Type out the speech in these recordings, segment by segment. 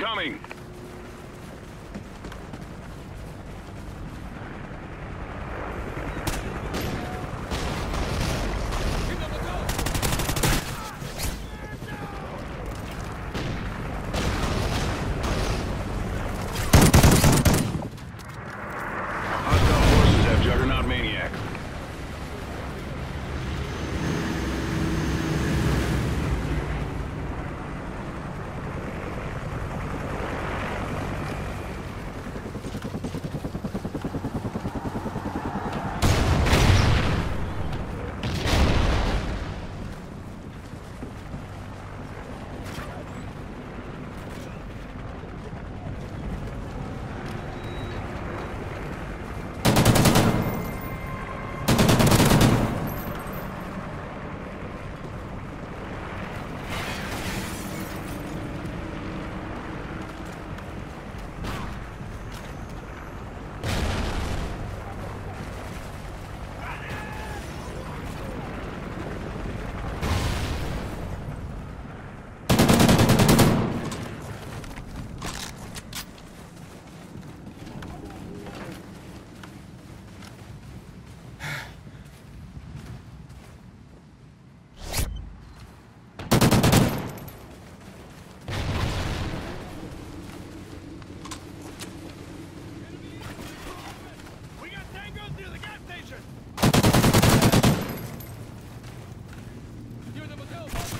Incoming! SATCOM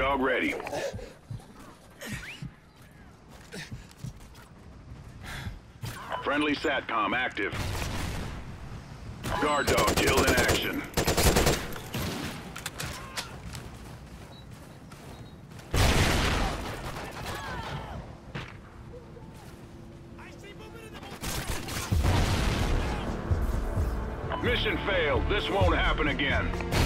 dog ready. Friendly SATCOM active. Guard dog killed in action. Mission failed. This won't happen again.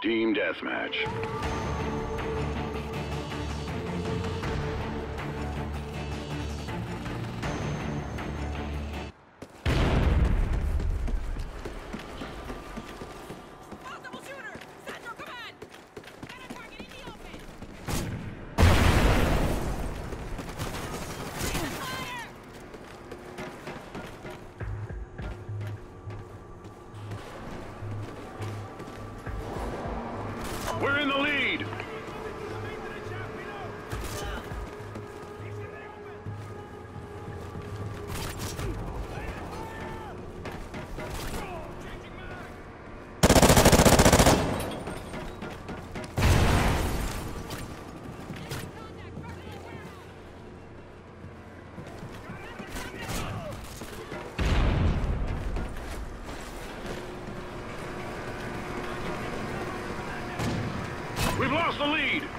Team Deathmatch. We're in the the lead.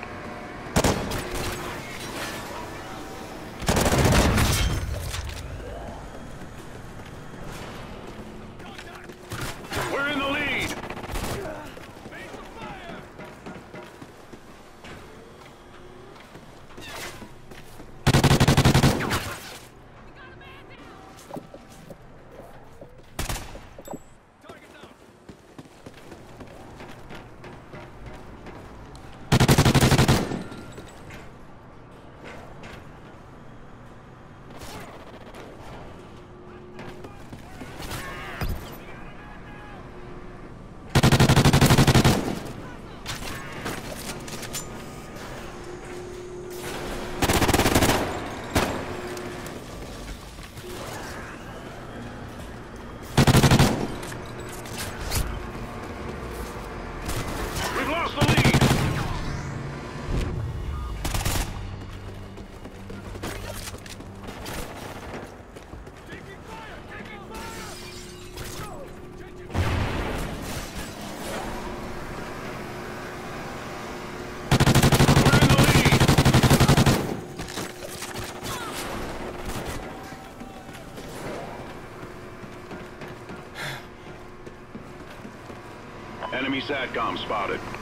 SATCOM spotted.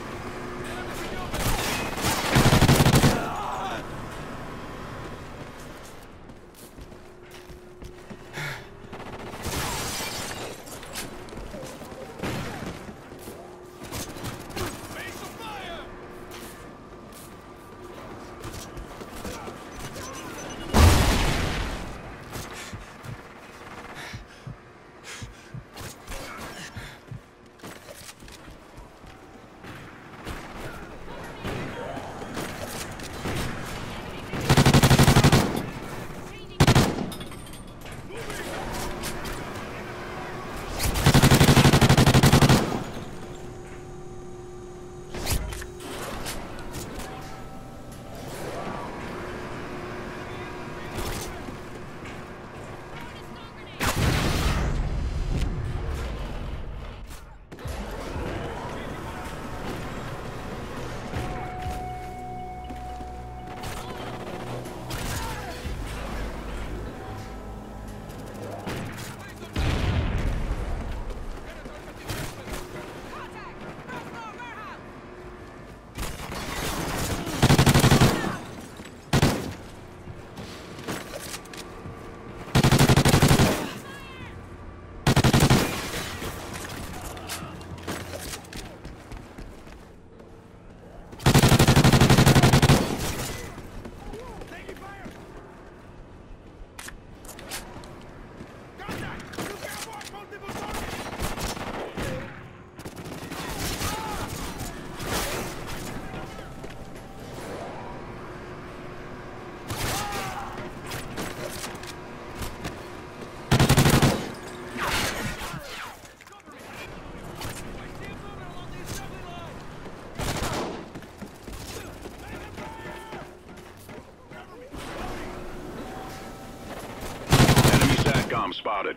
bomb spotted.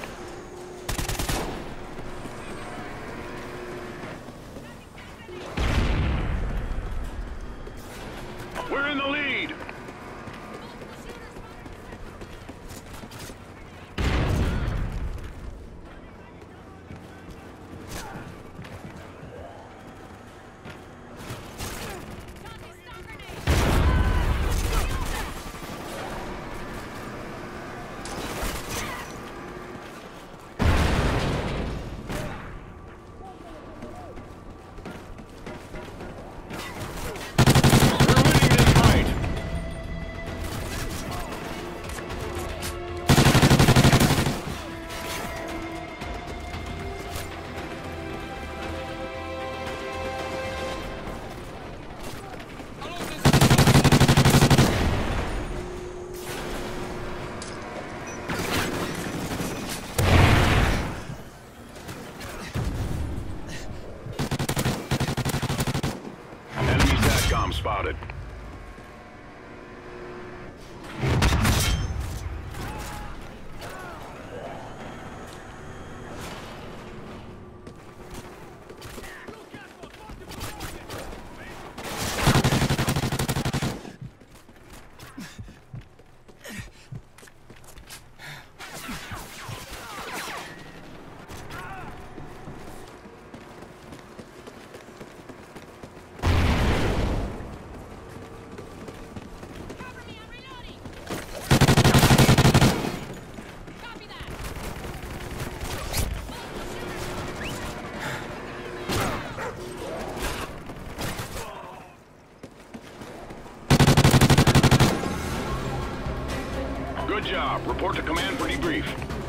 job. Report to command for debrief.